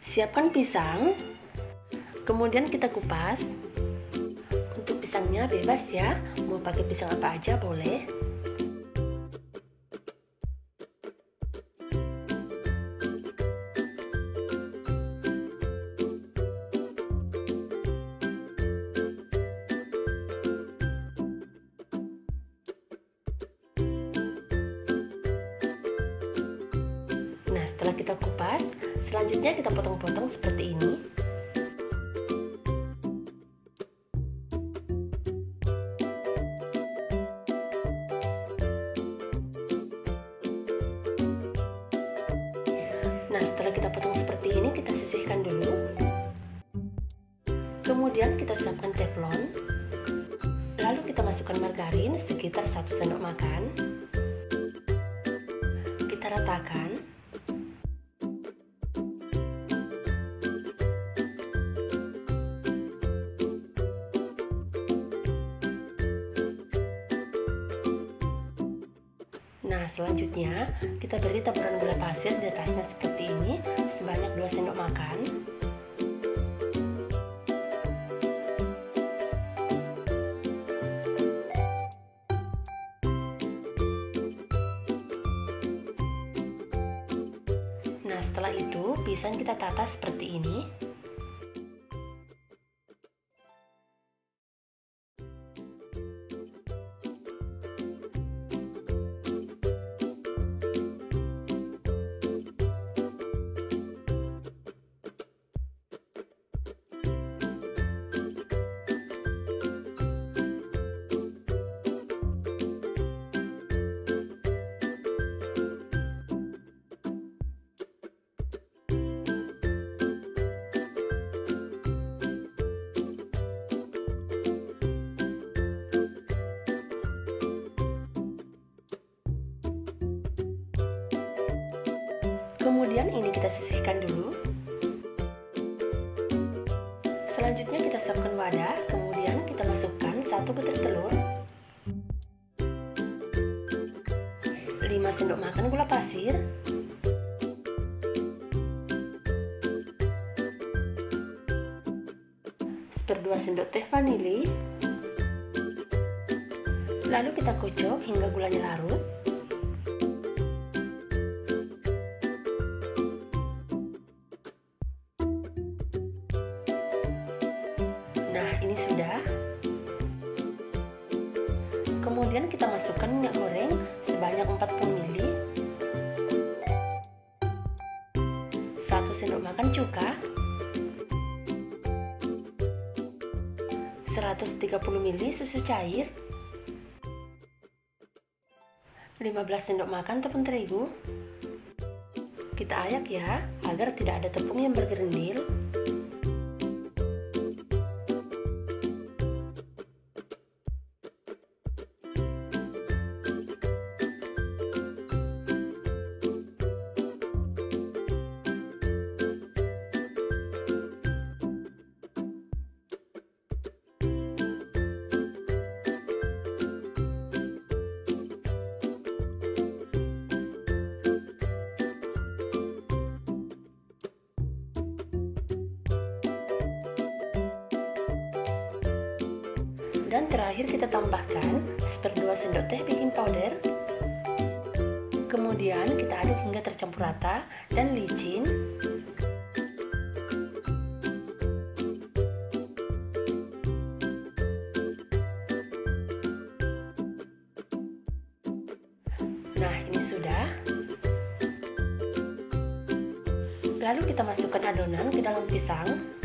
Siapkan pisang, kemudian kita kupas. Untuk pisangnya bebas ya, mau pakai pisang apa aja boleh. Setelah kita kupas, selanjutnya kita potong-potong seperti ini. Nah, setelah kita potong seperti ini, kita sisihkan dulu. Kemudian kita siapkan teflon. Lalu kita masukkan margarin sekitar 1 sendok makan. Kita ratakan. Selanjutnya kita beri taburan gula pasir di atasnya seperti ini sebanyak 2 sendok makan. Nah, setelah itu pisang kita tata seperti ini. Kemudian ini kita sisihkan dulu. Selanjutnya kita siapkan wadah, kemudian kita masukkan satu butir telur, 5 sendok makan gula pasir, seperdua sendok teh vanili, lalu kita kocok hingga gulanya larut. Ini sudah. Kemudian kita masukkan minyak goreng sebanyak 40 ml. 1 sendok makan cuka. 130 ml susu cair. 15 sendok makan tepung terigu. Kita ayak ya, agar tidak ada tepung yang bergerindil. Dan terakhir kita tambahkan seperdua sendok teh baking powder. Kemudian kita aduk hingga tercampur rata dan licin. Nah, ini sudah. Lalu kita masukkan adonan ke dalam pisang.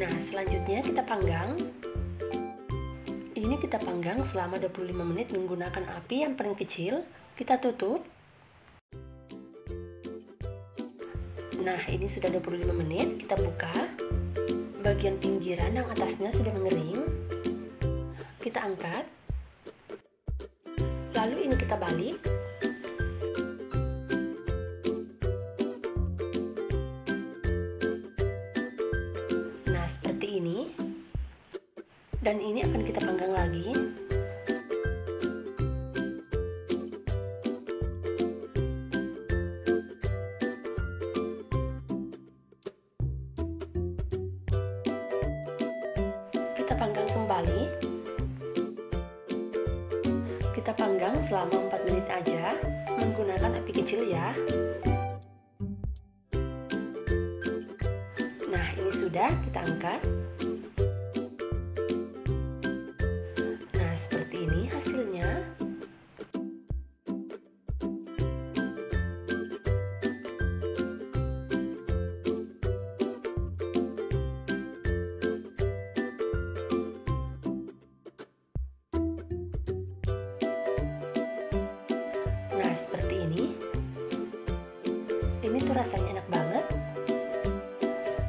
Nah, selanjutnya kita panggang. Ini kita panggang selama 25 menit menggunakan api yang paling kecil. Kita tutup. Nah, ini sudah 25 menit. Kita buka. Bagian pinggiran yang atasnya sudah mengering. Kita angkat. Lalu ini kita balik. Dan ini akan kita panggang lagi. Kita panggang kembali. Kita panggang selama 4 menit aja. Menggunakan api kecil ya. Nah ini sudah kita angkat Ini tuh rasanya enak banget.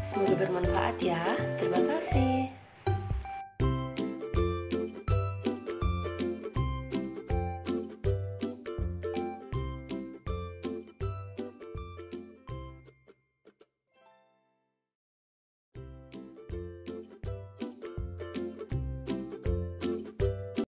Semoga bermanfaat ya. Terima kasih.